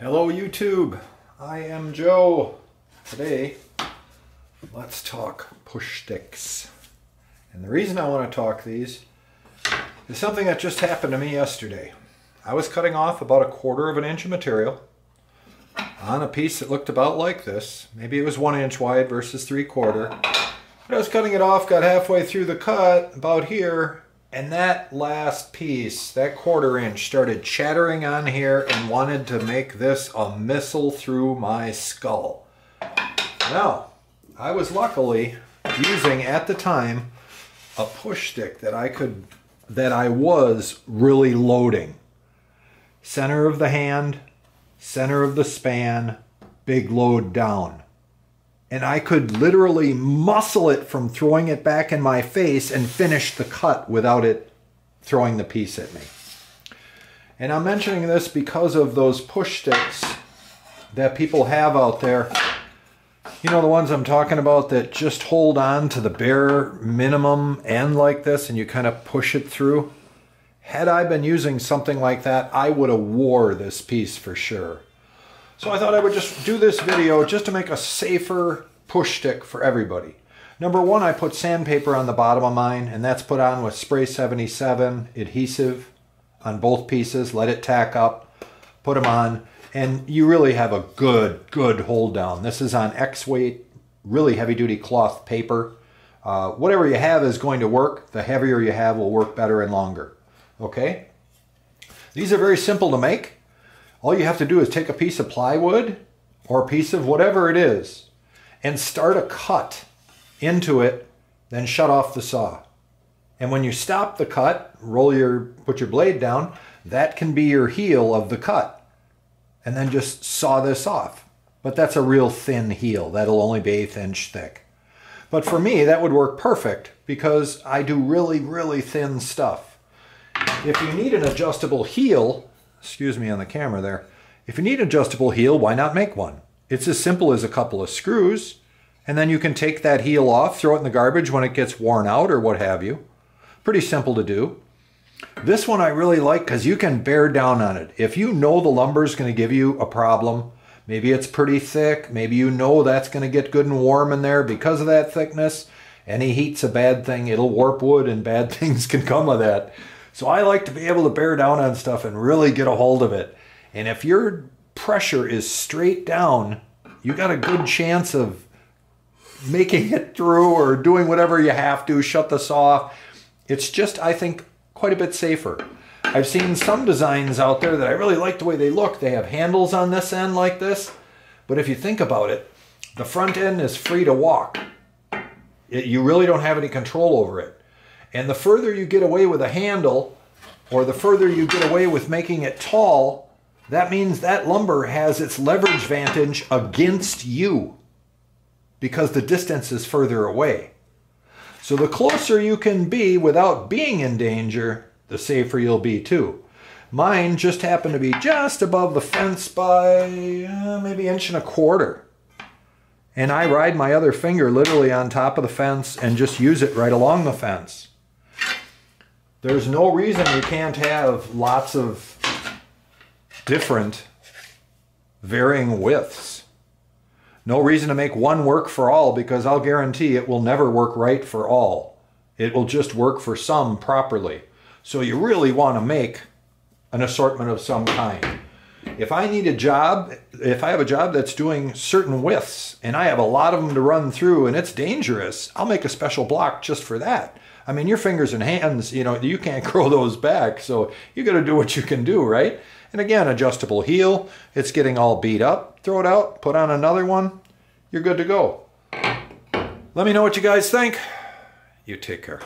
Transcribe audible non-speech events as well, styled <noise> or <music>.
Hello YouTube, I am Joe. Today, let's talk push sticks. And the reason I want to talk these is something that just happened to me yesterday. I was cutting off about a quarter of an inch of material on a piece that looked about like this. Maybe it was one inch wide versus three quarter. But I was cutting it off, got halfway through the cut, about here, and that last piece, that quarter inch, started chattering on here and wanted to make this a missile through my skull. Now, I was luckily using at the time a push stick that I could, that I was really loading. Center of the hand, center of the span, big load down and I could literally muscle it from throwing it back in my face and finish the cut without it throwing the piece at me. And I'm mentioning this because of those push sticks that people have out there. You know the ones I'm talking about that just hold on to the bare minimum end like this and you kind of push it through? Had I been using something like that, I would have wore this piece for sure. So I thought I would just do this video just to make a safer push stick for everybody. Number one, I put sandpaper on the bottom of mine, and that's put on with Spray 77 adhesive on both pieces. Let it tack up, put them on, and you really have a good, good hold down. This is on X-weight, really heavy-duty cloth paper. Uh, whatever you have is going to work. The heavier you have will work better and longer. Okay? These are very simple to make. All you have to do is take a piece of plywood or a piece of whatever it is and start a cut into it, then shut off the saw. And when you stop the cut, roll your, put your blade down, that can be your heel of the cut. And then just saw this off. But that's a real thin heel. That'll only be eighth inch thick. But for me, that would work perfect because I do really, really thin stuff. If you need an adjustable heel, excuse me on the camera there. If you need an adjustable heel, why not make one? It's as simple as a couple of screws, and then you can take that heel off, throw it in the garbage when it gets worn out or what have you. Pretty simple to do. This one I really like because you can bear down on it. If you know the lumber is going to give you a problem, maybe it's pretty thick, maybe you know that's going to get good and warm in there because of that thickness, any heat's a bad thing, it'll warp wood and bad <laughs> things can come of that. So I like to be able to bear down on stuff and really get a hold of it. And if your pressure is straight down, you got a good chance of making it through or doing whatever you have to, shut this off. It's just, I think, quite a bit safer. I've seen some designs out there that I really like the way they look. They have handles on this end like this. But if you think about it, the front end is free to walk. It, you really don't have any control over it. And the further you get away with a handle, or the further you get away with making it tall, that means that lumber has its leverage vantage against you because the distance is further away. So the closer you can be without being in danger, the safer you'll be too. Mine just happened to be just above the fence by uh, maybe inch and a quarter. And I ride my other finger literally on top of the fence and just use it right along the fence. There's no reason you can't have lots of different varying widths. No reason to make one work for all because I'll guarantee it will never work right for all. It will just work for some properly. So you really want to make an assortment of some kind. If I need a job, if I have a job that's doing certain widths and I have a lot of them to run through and it's dangerous, I'll make a special block just for that. I mean, your fingers and hands, you know, you can't <laughs> grow those back. So you got to do what you can do, right? And again, adjustable heel. It's getting all beat up. Throw it out, put on another one. You're good to go. Let me know what you guys think. You take care.